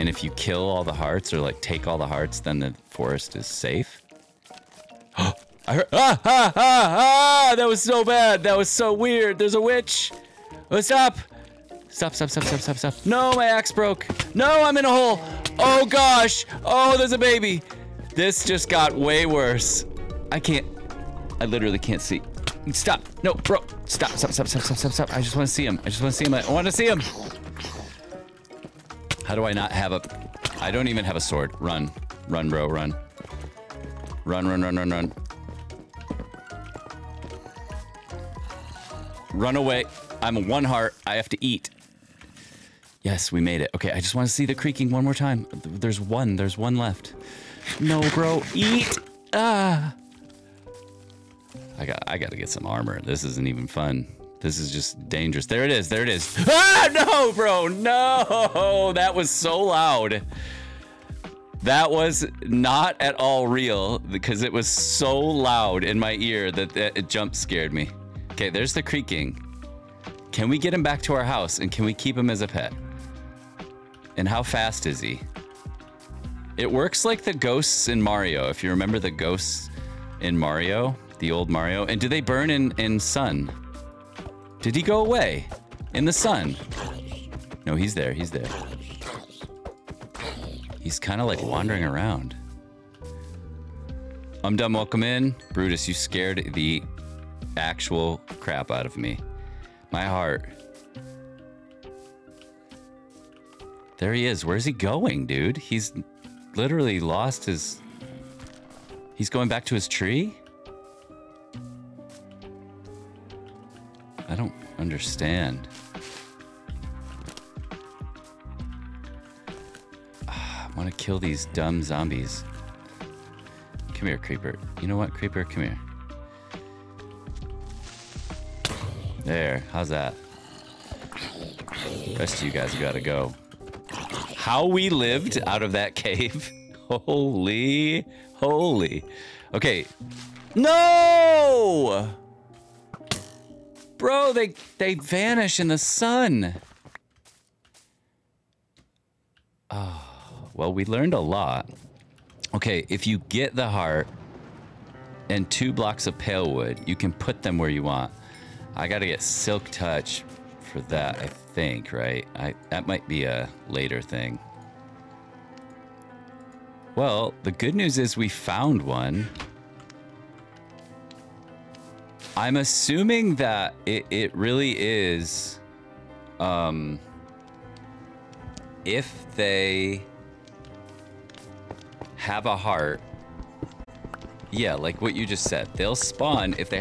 And if you kill all the hearts or like take all the hearts, then the forest is safe. I heard, ah, ah, ah, ah! That was so bad. That was so weird. There's a witch. Oh, stop. Stop, stop, stop, stop, stop, stop. No, my axe broke. No, I'm in a hole. Oh gosh. Oh, there's a baby. This just got way worse. I can't. I literally can't see. Stop. No, bro. Stop, stop, stop, stop, stop, stop, stop. I just want to see him. I just want to see him. I want to see him. How do I not have a... I don't even have a sword. Run. Run, bro. Run. Run, run, run, run, run. Run away. I'm a one heart. I have to eat. Yes, we made it. Okay, I just want to see the creaking one more time. There's one. There's one left. No, bro. Eat. Ah. I got I got to get some armor. This isn't even fun. This is just dangerous. There it is. There it is. Ah, no, bro. No. That was so loud. That was not at all real because it was so loud in my ear that, it jump scared me. Okay, there's the creaking. Can we get him back to our house and can we keep him as a pet? And how fast is he? It works like the ghosts in Mario. If you remember the ghosts in Mario, the old Mario. And do they burn in, in sun? Did he go away? In the sun? No, he's there. He's there. He's kind of like wandering around. I'm done. Welcome in. Brutus, you scared the actual crap out of me. My heart. There he is. Where's he going, dude? He's literally lost his... He's going back to his tree? I don't understand. I want to kill these dumb zombies. Come here, Creeper. You know what, Creeper? Come here. There. How's that? rest of you guys gotta go. How we lived out of that cave. Holy, holy. Okay. No! Bro, they they vanish in the sun. Oh, well, we learned a lot. Okay, if you get the heart and two blocks of pale wood, you can put them where you want. I gotta get silk touch for that, I think, right? I that might be a later thing. Well, the good news is we found one. I'm assuming that it, it really is um if they have a heart. Yeah like what you just said. They'll spawn if they